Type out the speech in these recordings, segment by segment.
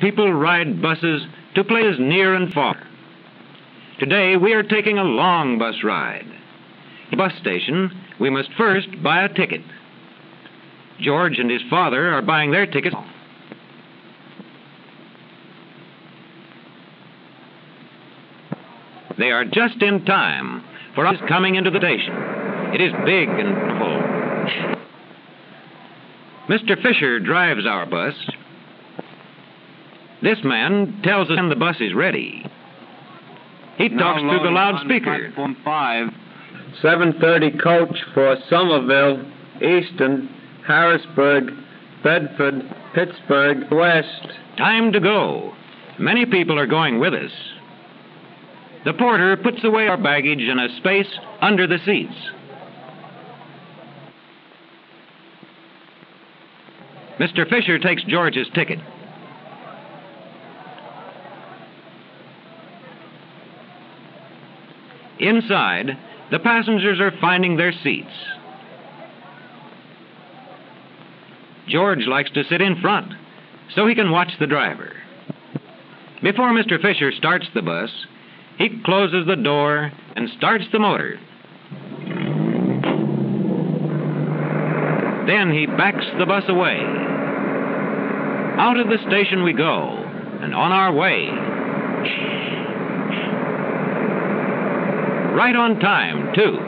People ride buses to places near and far. Today we are taking a long bus ride. At the bus station, we must first buy a ticket. George and his father are buying their tickets. They are just in time for us coming into the station. It is big and full. Mr. Fisher drives our bus. This man tells us when the bus is ready. He talks through the loudspeaker. Platform five. 7:30 coach for Somerville, Easton, Harrisburg, Bedford, Pittsburgh, West. Time to go. Many people are going with us. The porter puts away our baggage in a space under the seats. Mr. Fisher takes George's ticket. Inside, the passengers are finding their seats. George likes to sit in front so he can watch the driver. Before Mr. Fisher starts the bus, he closes the door and starts the motor. Then he backs the bus away. Out of the station we go, and on our way. Right on time, too.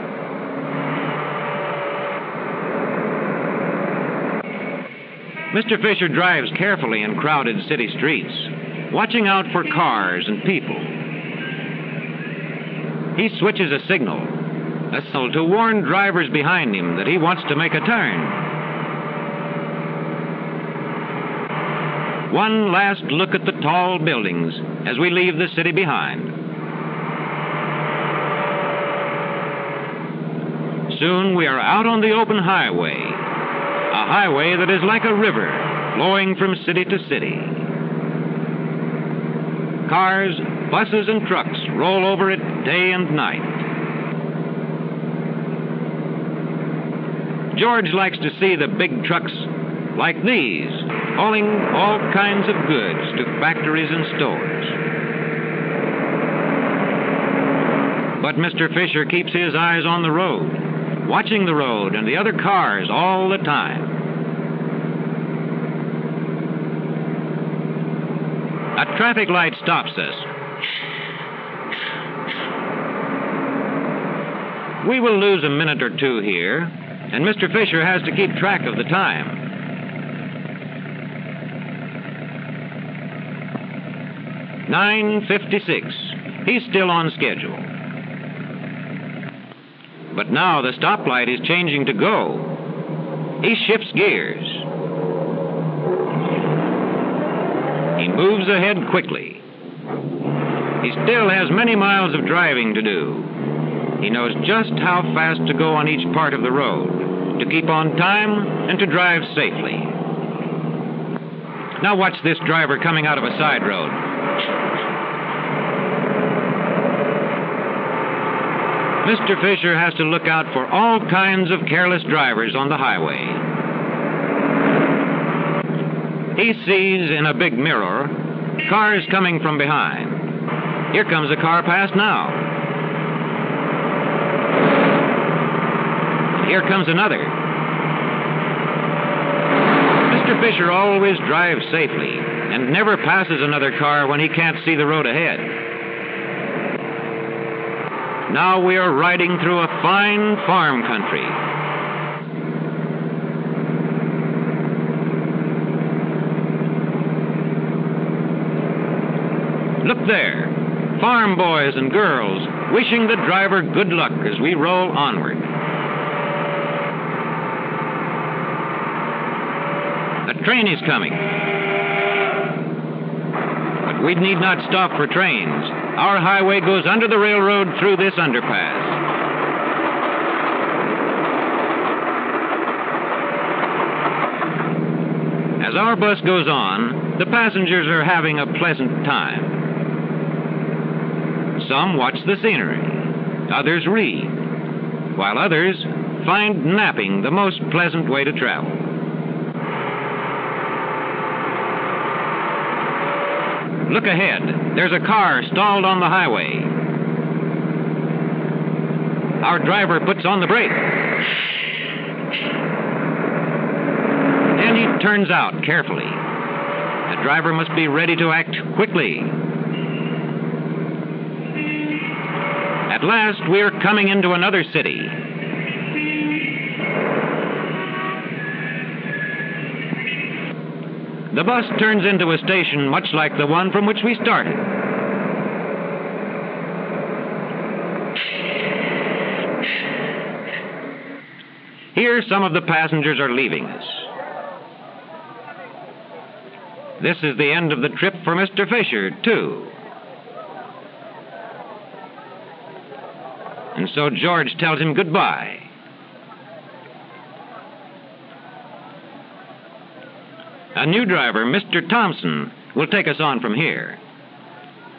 Mr. Fisher drives carefully in crowded city streets, watching out for cars and people. He switches a signal, a signal to warn drivers behind him that he wants to make a turn. One last look at the tall buildings as we leave the city behind. Soon we are out on the open highway, a highway that is like a river flowing from city to city. Cars, buses, and trucks roll over it day and night. George likes to see the big trucks like these, hauling all kinds of goods to factories and stores. But Mr. Fisher keeps his eyes on the road, watching the road and the other cars all the time. A traffic light stops us. We will lose a minute or two here, and Mr. Fisher has to keep track of the time. Nine fifty-six. He's still on schedule. But now the stoplight is changing to go. He shifts gears. He moves ahead quickly. He still has many miles of driving to do. He knows just how fast to go on each part of the road, to keep on time and to drive safely. Now watch this driver coming out of a side road. Mr. Fisher has to look out for all kinds of careless drivers on the highway. He sees in a big mirror cars coming from behind. Here comes a car past now. Here comes another. Mr. Fisher always drives safely and never passes another car when he can't see the road ahead. Now we are riding through a fine farm country. Look there. Farm boys and girls wishing the driver good luck as we roll onward. A train is coming. But we need not stop for trains. Our highway goes under the railroad through this underpass. As our bus goes on, the passengers are having a pleasant time. Some watch the scenery, others read, while others find napping the most pleasant way to travel. Look ahead. There's a car stalled on the highway. Our driver puts on the brake. Then he turns out carefully. The driver must be ready to act quickly. At last, we're coming into another city. The bus turns into a station much like the one from which we started. Here, some of the passengers are leaving us. This is the end of the trip for Mr. Fisher, too. And so George tells him goodbye. A new driver, Mr. Thompson, will take us on from here.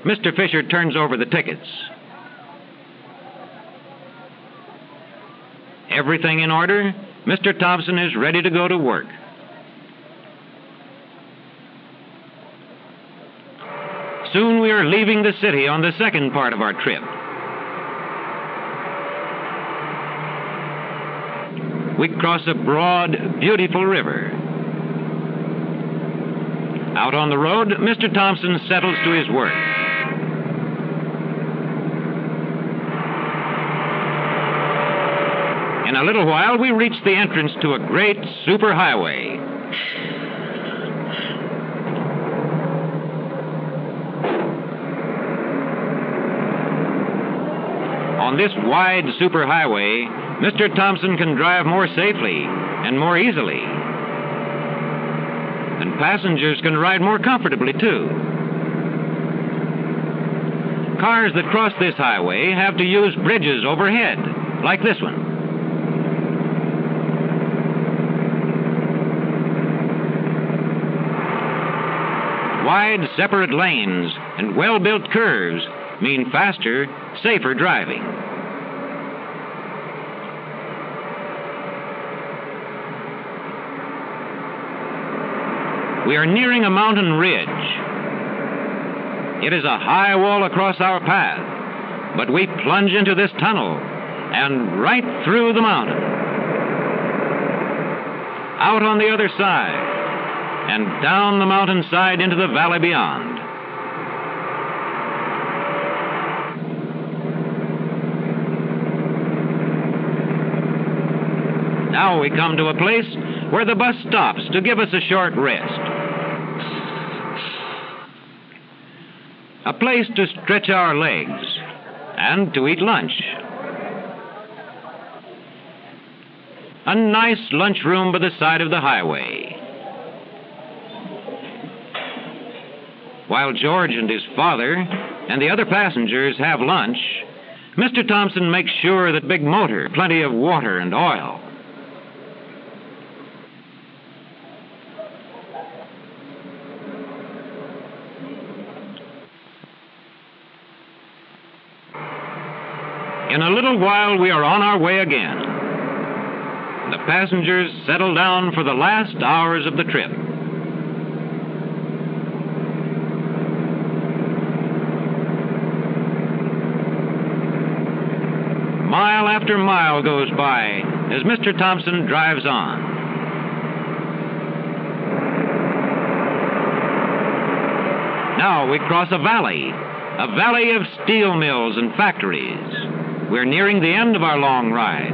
Mr. Fisher turns over the tickets. Everything in order? Mr. Thompson is ready to go to work. Soon we are leaving the city on the second part of our trip. We cross a broad, beautiful river. Out on the road, Mr. Thompson settles to his work. In a little while, we reach the entrance to a great superhighway. On this wide superhighway, Mr. Thompson can drive more safely and more easily. And passengers can ride more comfortably, too. Cars that cross this highway have to use bridges overhead, like this one. Wide, separate lanes and well built curves mean faster, safer driving. We are nearing a mountain ridge. It is a high wall across our path, but we plunge into this tunnel and right through the mountain. Out on the other side and down the mountainside into the valley beyond. Now we come to a place where the bus stops to give us a short rest. A place to stretch our legs and to eat lunch. A nice lunchroom by the side of the highway. While George and his father and the other passengers have lunch, Mr. Thompson makes sure that Big Motor plenty of water and oil. In a little while, we are on our way again. The passengers settle down for the last hours of the trip. Mile after mile goes by as Mr. Thompson drives on. Now we cross a valley, a valley of steel mills and factories. We're nearing the end of our long ride.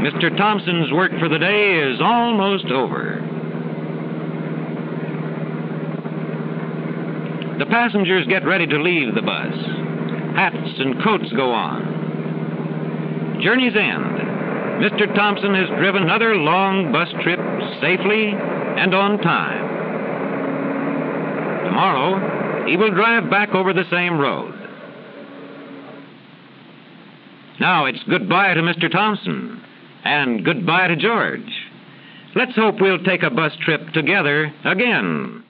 Mr. Thompson's work for the day is almost over. The passengers get ready to leave the bus. Hats and coats go on. Journey's end. Mr. Thompson has driven another long bus trip safely and on time. Tomorrow, he will drive back over the same road. Now it's goodbye to Mr. Thompson and goodbye to George. Let's hope we'll take a bus trip together again.